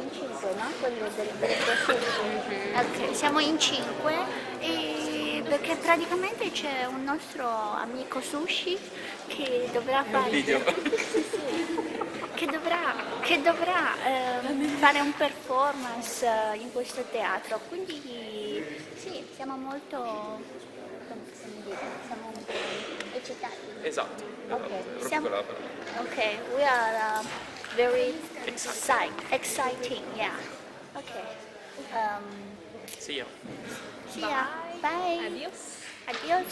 in cinque, no? Quello del gruppo siamo in 5 e perché praticamente c'è un nostro amico sushi che dovrà fare... Video. Che dovrà, che dovrà eh, fare un performance eh, in questo teatro, quindi sì, siamo molto siamo eccitati. Esatto. Okay. Siamo... ok, we are uh... very exciting. Exciting, yeah. Okay. Um, See ya. See ya. Bye. Adios. Adios.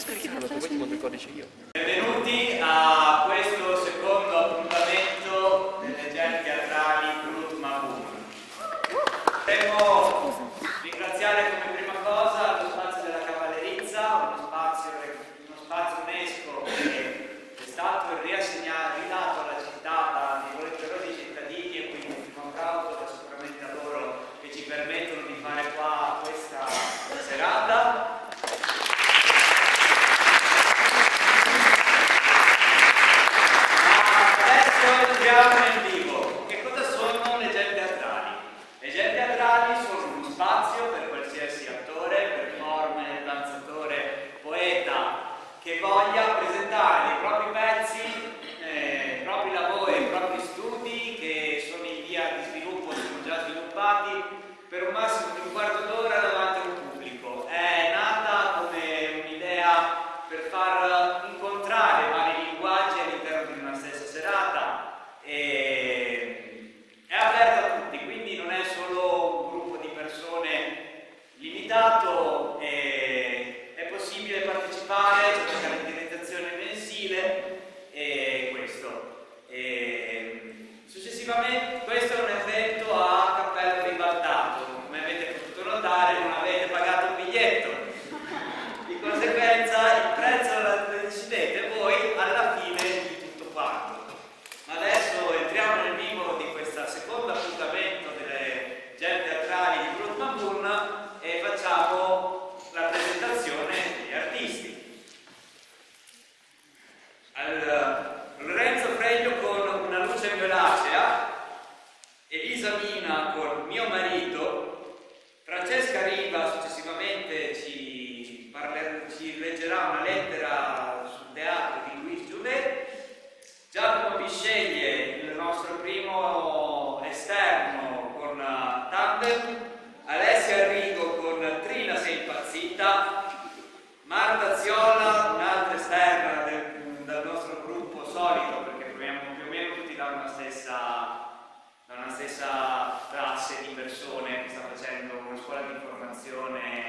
formazione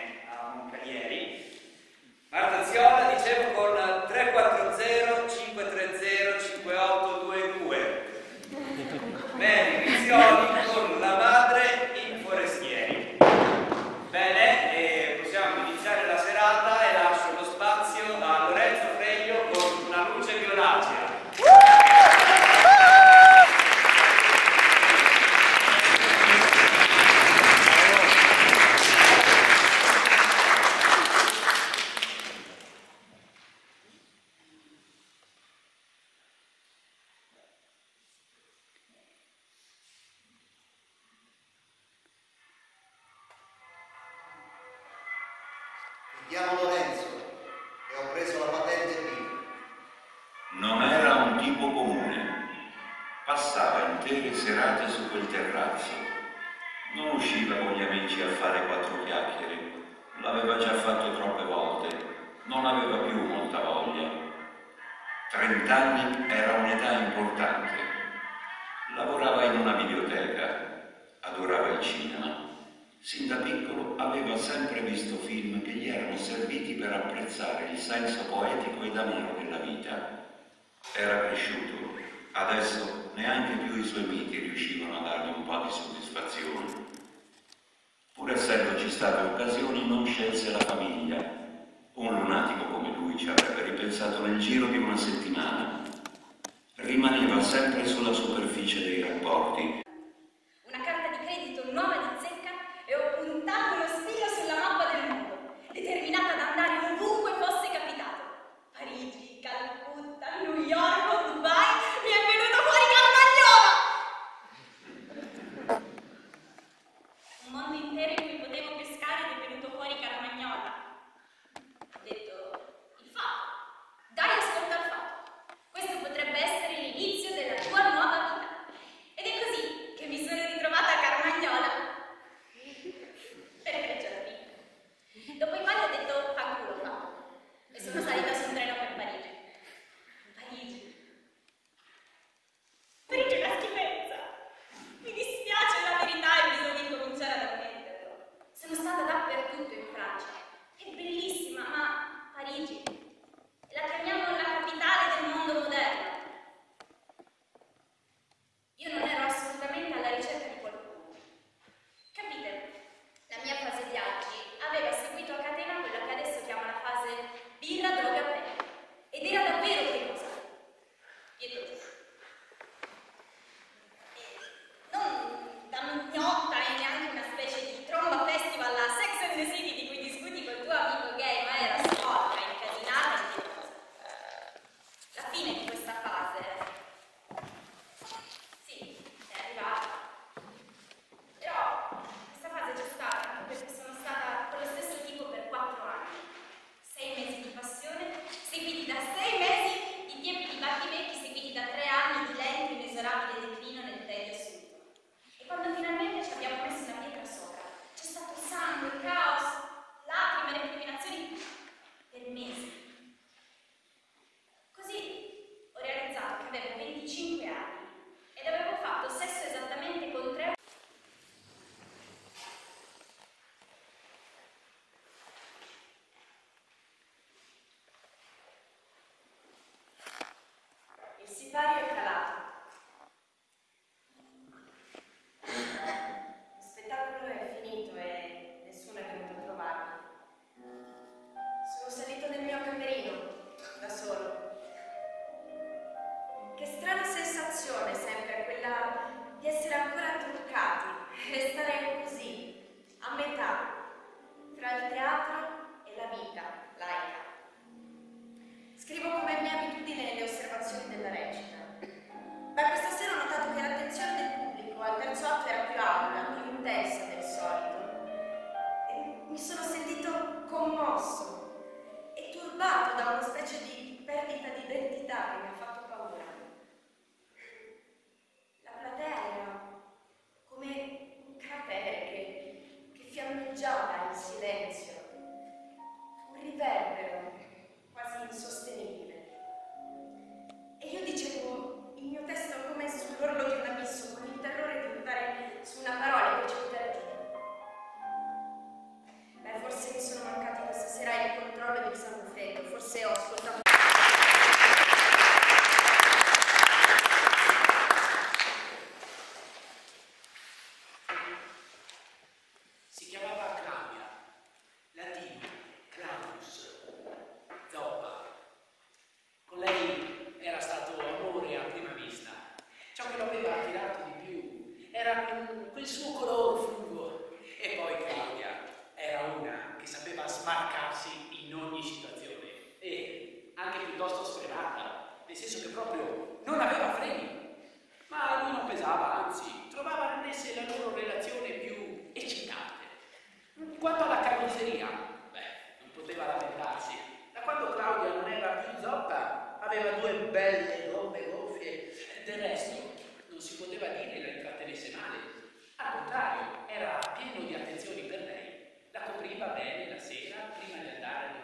fatica a fare quattro chiacchiere. L'aveva già fatto troppe volte, non aveva più molta voglia. Trent'anni era un'età importante. Lavorava in una biblioteca, adorava il cinema. Sin da piccolo aveva sempre visto film che gli erano serviti per apprezzare il senso poetico ed amaro della vita. Era cresciuto, adesso neanche più i suoi miti riuscivano a dargli un po' di soddisfazione essendoci state occasioni, non scelse la famiglia. Un lunatico come lui ci avrebbe ripensato nel giro di una settimana. Rimaneva sempre sulla superficie dei rapporti, quel suo colore fluo e poi Claudia era una che sapeva smarcarsi in ogni situazione e anche piuttosto sfrenata, nel senso che proprio non aveva freni, ma a lui non pesava, anzi trovava in esse la loro relazione più eccitante. Quanto alla carrozzeria, beh, non poteva lamentarsi. Da quando Claudia non era più zoppa, aveva due belle gomme gonfie, del resto non si poteva dire la notai era pieno di attenzioni per lei, la copriva bene la sera prima di andare a.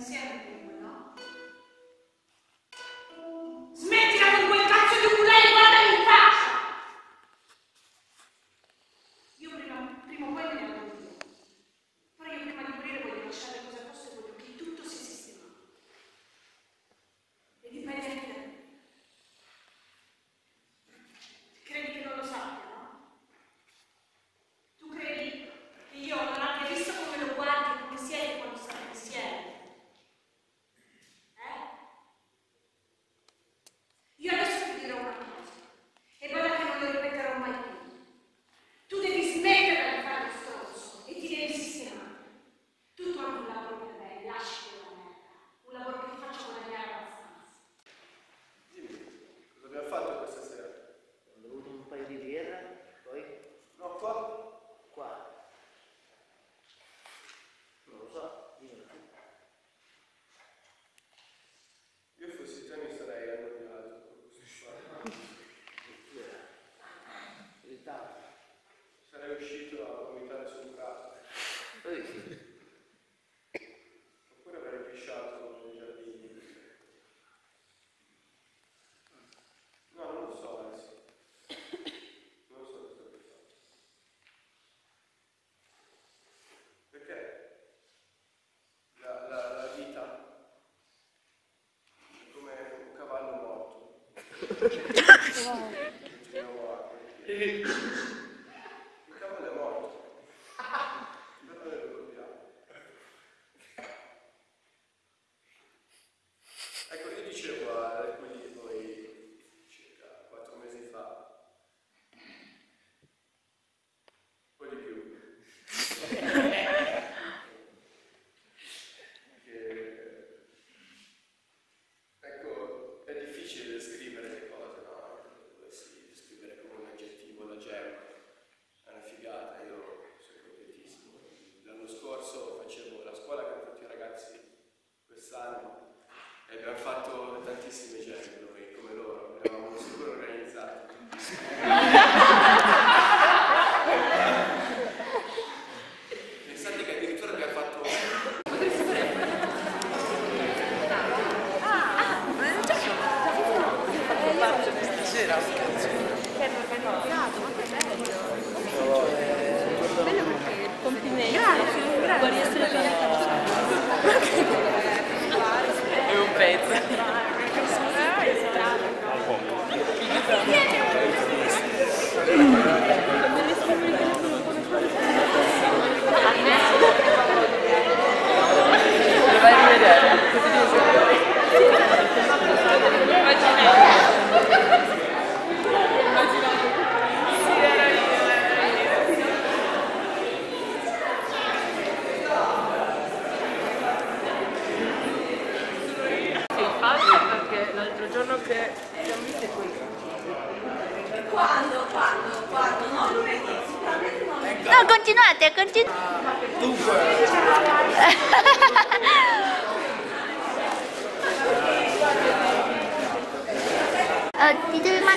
Beh, food uh,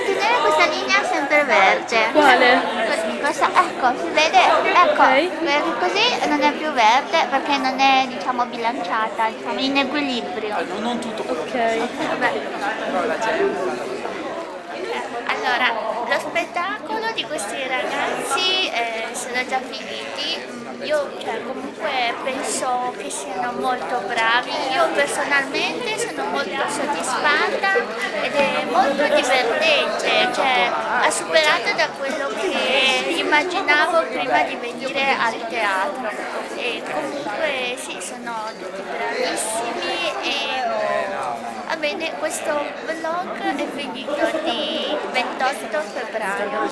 mantenere questa linea sempre verde. Quale? Que- Questa, ecco, si vede? Ecco, perché così non è più verde perché non è, diciamo, bilanciata, diciamo, in equilibrio. Non tutto quello Ok. Vabbè. Allora, lo spettacolo di questi ragazzi eh, sono già finiti. Mm, Io cioè, comunque penso che siano molto bravi. Io personalmente sono molto soddisfatta ed è molto divertente. Cioè, ha superato da quello che immaginavo prima di venire al teatro. E comunque sì, sono tutti bravissimi bene, questo vlog è finito di 28 febbraio.